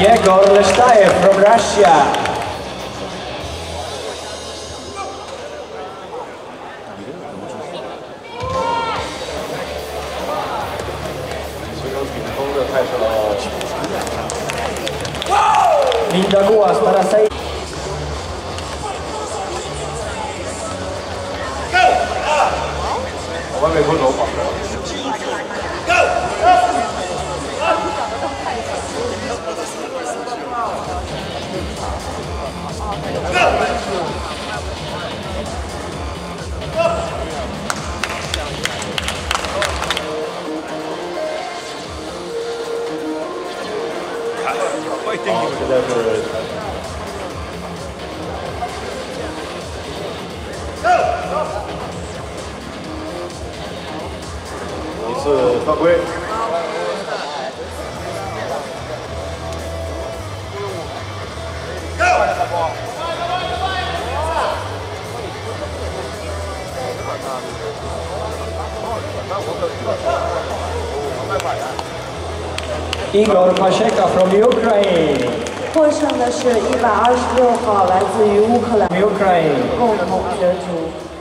Yegor Lestaev from Russia. Linda Goas para sair. 一次犯规。 Igor Pasheka from Ukraine. 获胜的是一百二十六号，来自于乌克兰 Ukraine. 共同角逐。